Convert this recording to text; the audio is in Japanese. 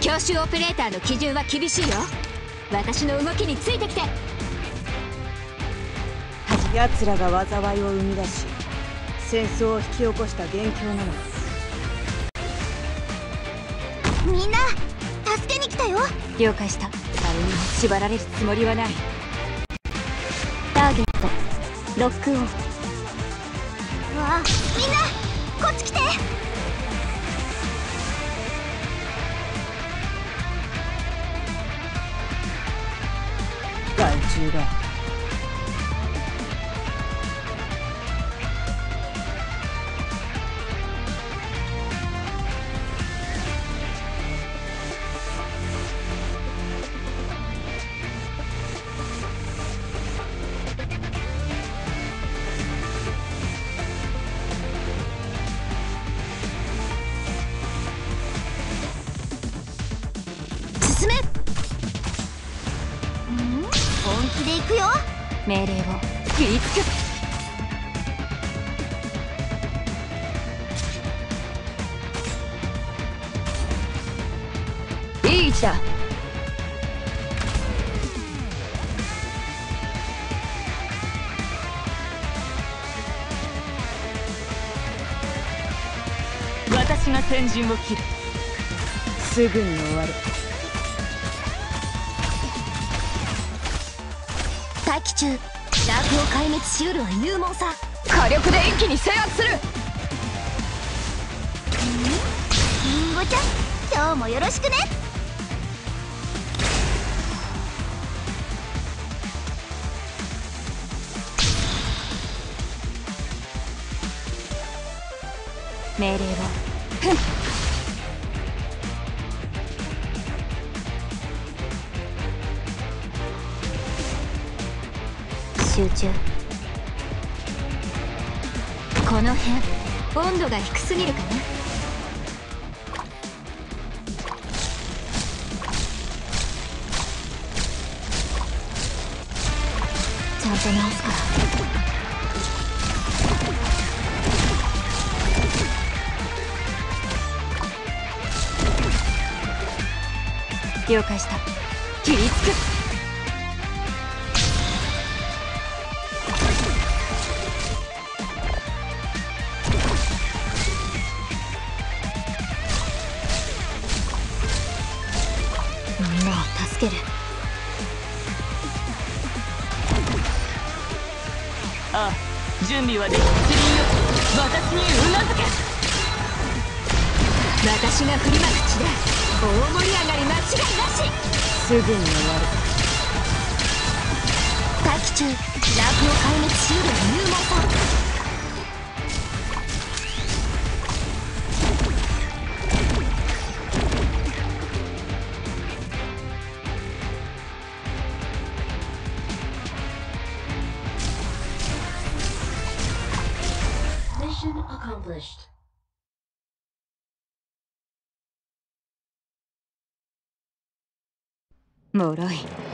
教習オペレーターの基準は厳しいよ。私の動きについてきて。奴らが災いを生み出し戦争を引き起こした元凶なのかみんな助けに来たよ。了解した。誰にも縛られるつもりはない。ターゲットロックオン。わあみんなこっち来て知道。害虫だ命令を。つく。いい位置だ。私が先陣を切る。すぐに終わる待機中。ラークを壊滅しうるは勇猛さ。火力で一気に制圧する。りん？ごちゃん今日もよろしくね。命令を。ふん集中。この辺温度が低すぎるかな？ちゃんと直すから。了解した。切りつく。ける。ああ準備はできてよ。私にうなずけ。私が振りまく地で大盛り上がり間違いなし。すぐに終わる。待機中。ラークを壊滅しうる勇猛さ accomplished. 脆い